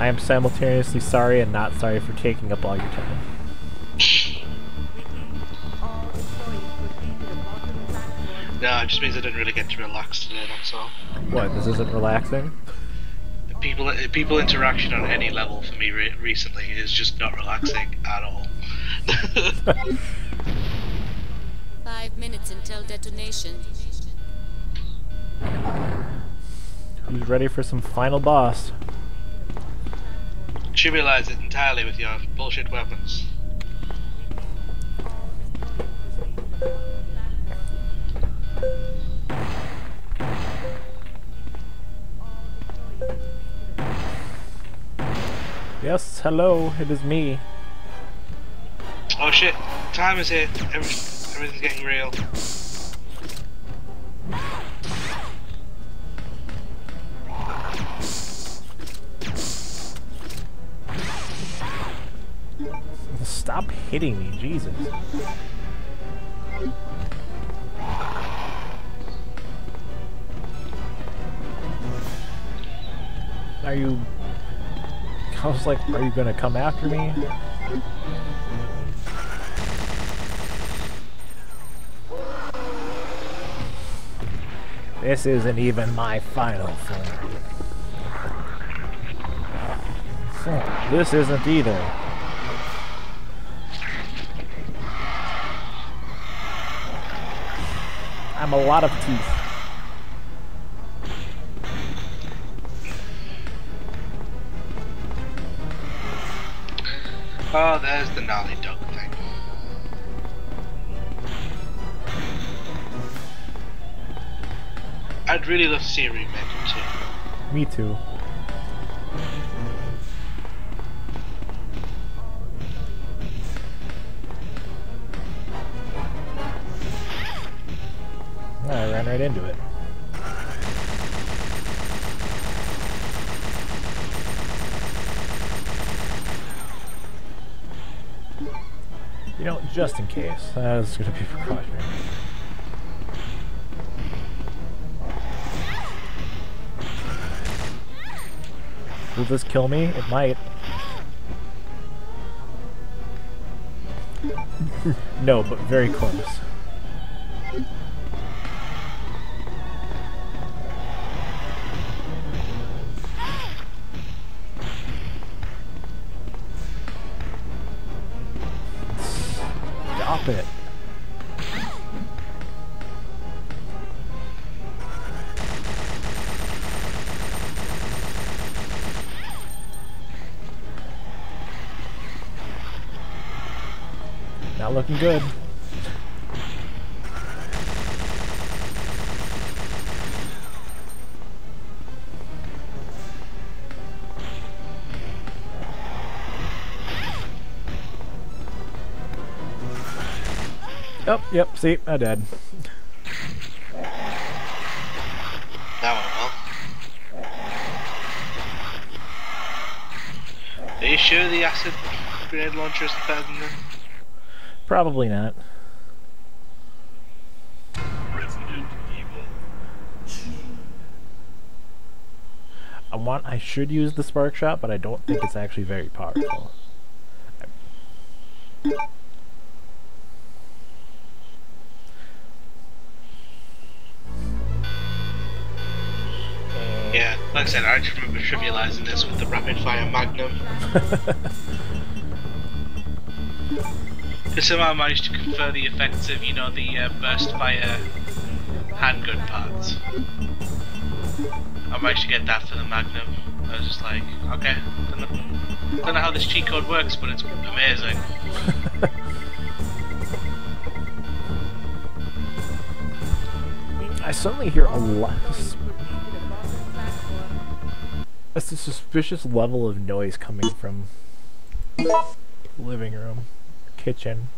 I am simultaneously sorry and not sorry for taking up all your time. No, it just means I didn't really get to relax today, that's all. What, this isn't relaxing? The people, uh, people interaction on any level for me re recently is just not relaxing at all. Five minutes until detonation. Who's ready for some final boss? Trivialize it entirely with your bullshit weapons. Yes, hello, it is me. Oh shit, time is here. Every, everything's getting real. Stop hitting me, Jesus. Are you... I was like, are you gonna come after me? This isn't even my final form. This isn't either. I'm a lot of teeth. Oh, there's the gnarly dog thing. I'd really love to see a remake two. Me too. Right into it. You know, just in case. That's going to be for precautionary. Will this kill me? It might. no, but very close. Not looking good. Oh, yep, see, I dead. That well. Are you sure the acid grenade launcher is better than the... Probably not. I want I should use the spark shot, but I don't think it's actually very powerful. Yeah, like I said, I just remember trivializing this with the rapid fire magnum. Because somehow I managed to confer the effects of, you know, the uh, burst fire handgun parts. I managed to get that for the magnum. I was just like, okay, don't know, don't know how this cheat code works, but it's amazing. I suddenly hear a lot. That's a suspicious level of noise coming from the living room, kitchen.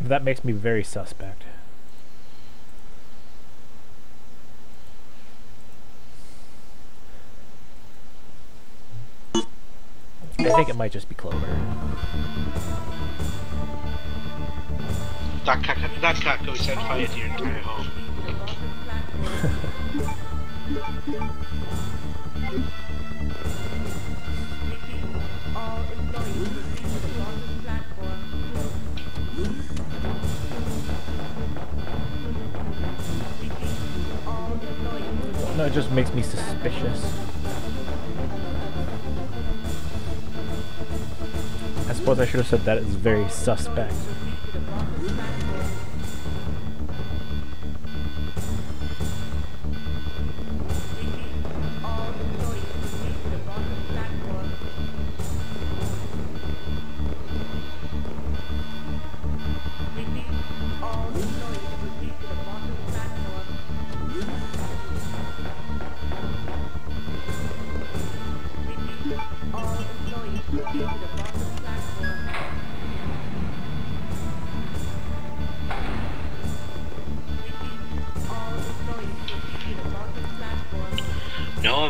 That makes me very suspect. I think it might just be Clover. That cat, that cat goes set fire to your entire home. No, it just makes me suspicious. I suppose I should have said that it's very suspect.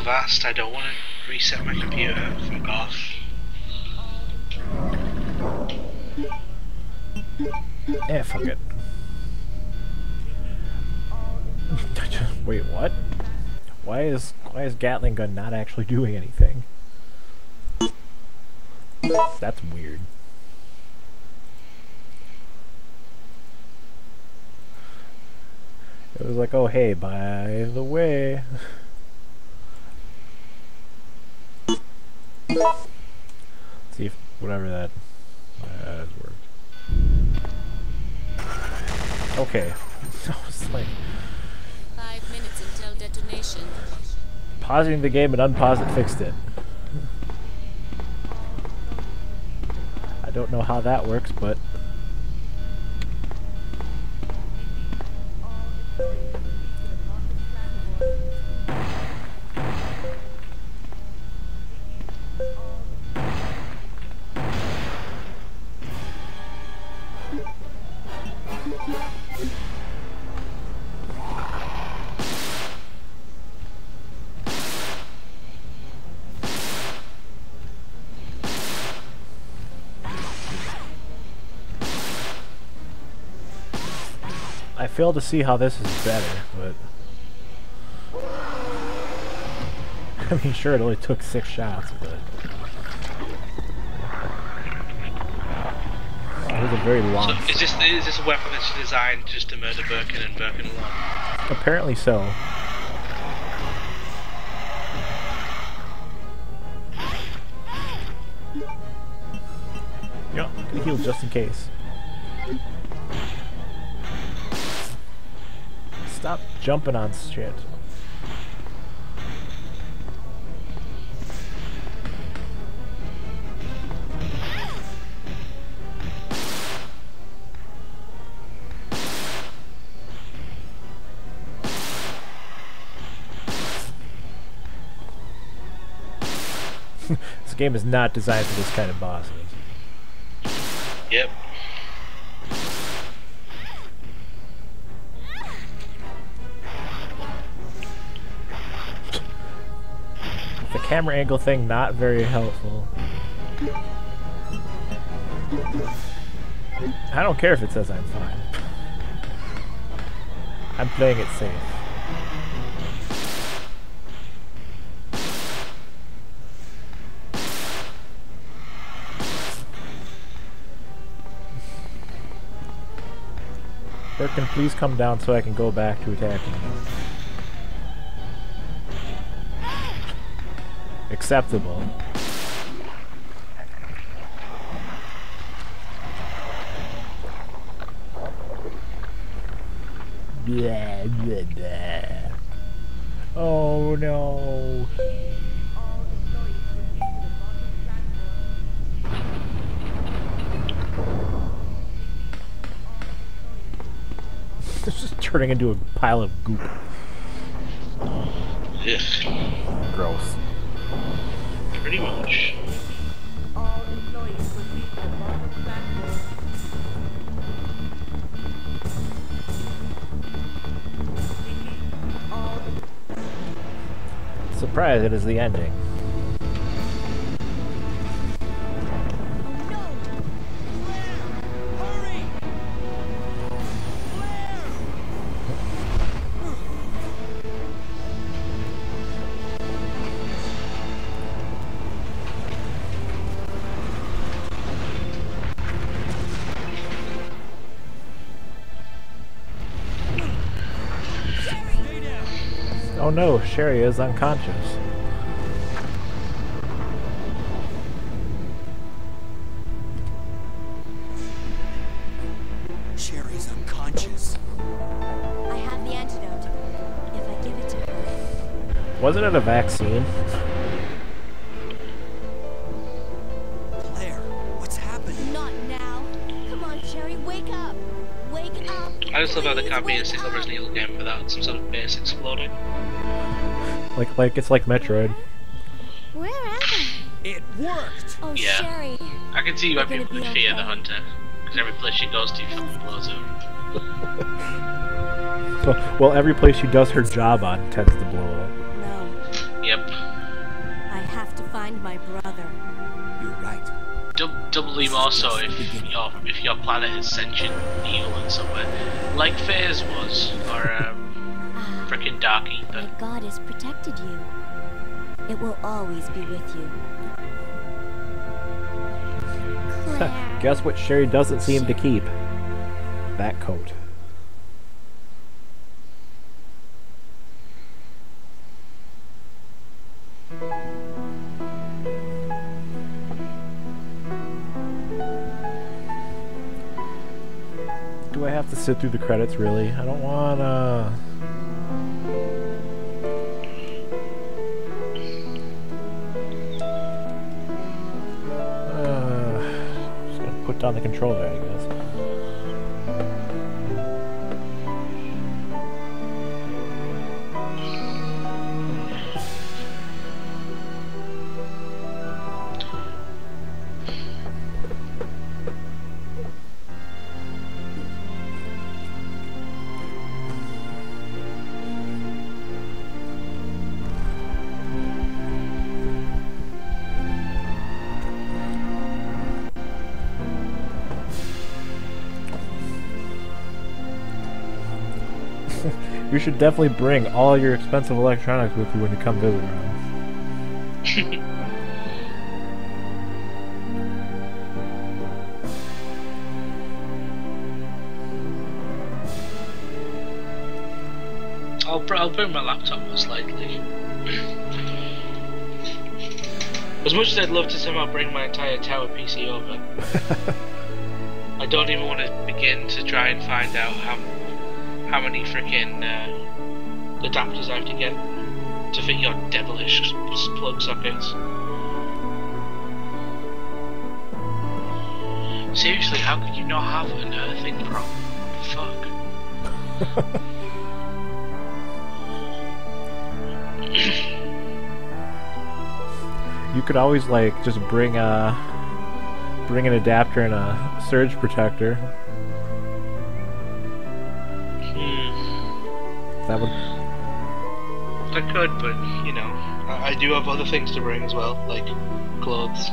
Avast, I don't want to reset my computer. Fuck off. Eh, fuck it. Wait, what? Why is why is Gatling gun not actually doing anything? That's weird. It was like, oh hey, by the way. Let's see if whatever that uh, has worked. Okay. I was like Five minutes until detonation. pausing the game and unpause it fixed it. I don't know how that works, but I fail to see how this is better, but I mean sure it only took six shots, but it was a very So, long is this is this a weapon that's designed just to murder Birkin and Birkin alone? apparently so. Yeah, gonna heal just in case. Stop jumping on shit. This game is not designed for this kind of bosses. Yep. Camera angle thing not very helpful. I don't care if it says I'm fine. I'm playing it safe. Birkin, please come down so I can go back to attacking you. Acceptable. Blah, blah, blah. Oh no. All employees proceed to the bottom platform. This is turning into a pile of goop. Ugh. Gross. Pretty much. All employees proceed to the bottom platform. Surprise, it is the ending. No, Sherry is unconscious. Sherry's unconscious. I have the antidote. If I give it to her, Wasn't it a vaccine? I just love how there Please can't be a single up. Resident Evil game without some sort of base exploding. Like like it's like Metroid. Where am I? It worked! Oh, Yeah. Sherry. I can see why You're people be would fear the hunter. Because every place she goes to fucking blows up. So, well, every place she does her job on tends to blow up. No, Yep. I have to find my brother. You're right. Dub- doubly more so if your if your planet is sentient evil in somewhere, like Phaaze was, or um, Ah, frickin' Dark my Aether. God has protected you. It will always be with you. Guess what Sherry doesn't seem to keep? That coat. Do I have to sit through the credits, really? I don't wanna. Uh, just gonna put down the controller, I guess. You should definitely bring all your expensive electronics with you when you come visit around. I'll, I'll bring my laptop most likely. as much as I'd love to somehow bring my entire tower PC over, I don't even want to begin to try and find out how how many freaking uh, adapters I have to get to fit your devilish plug sockets. Seriously, how could you not have an earthing problem? Fuck? You could always like just bring a bring an adapter and a surge protector. That would I could, but you know, I, I do have other things to bring as well, like clothes.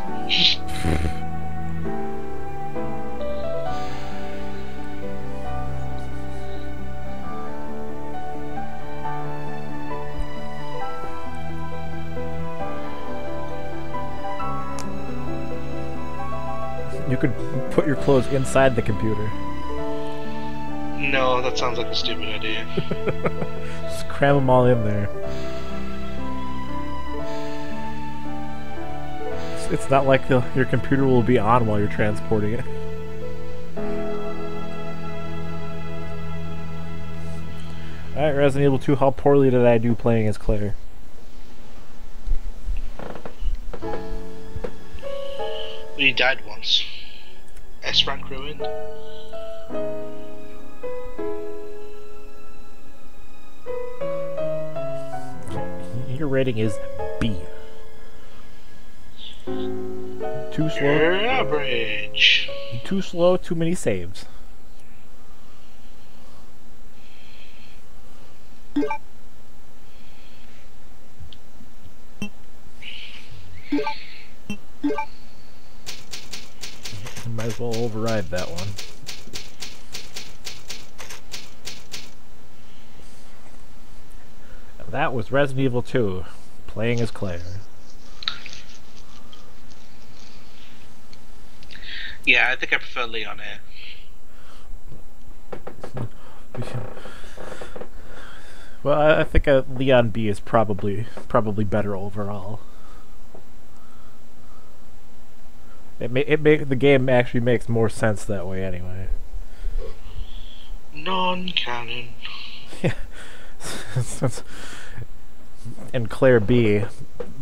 you could put your clothes inside the computer. No, that sounds like a stupid idea. Just cram them all in there. It's, it's not like the, your computer will be on while you're transporting it. Alright, Resident Evil 2, how poorly did I do playing as Claire? He died once. S rank ruined. Rating is B. Too slow. Average. Too slow, too many saves. Might as well override that one. That was Resident Evil 2, playing as Claire. Yeah, I think I prefer Leon here. Well, I, I think uh, Leon B is probably probably better overall. It ma- it make the game actually makes more sense that way anyway. Non-canon. Since- and Claire B,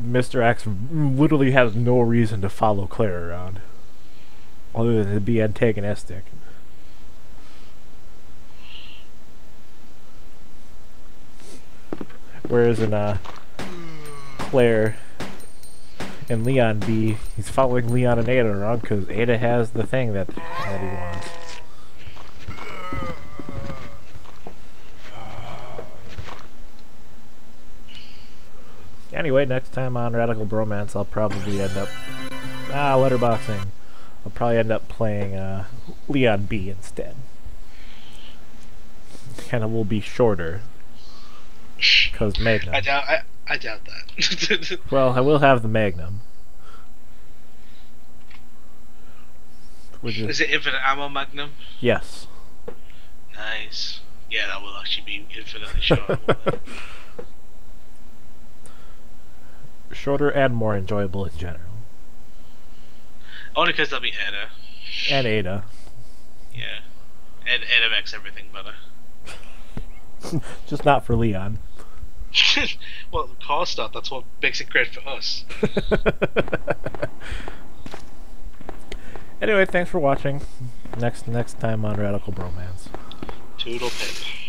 Mr. X literally has no reason to follow Claire around, other than to be antagonistic. Whereas in uh, Claire and Leon B, he's following Leon and Ada around because Ada has the thing that, that he wants. Anyway, next time on Radical Bromance, I'll probably end up ah letterboxing. I'll probably end up playing uh, Leon B instead. Kind of will be shorter because Magnum. I doubt. I, I doubt that. Well, I will have the Magnum. Is, Is it infinite ammo Magnum? yes. Nice. Yeah, that will actually be infinitely short. won't it? Shorter and more enjoyable in general. Only because that'll be Ada. And Ada. Yeah. And Ada makes everything better. Just not for Leon. well, course not. That's what makes it great for us. anyway, thanks for watching. Next next time on Radical Bromance. Toodle pip.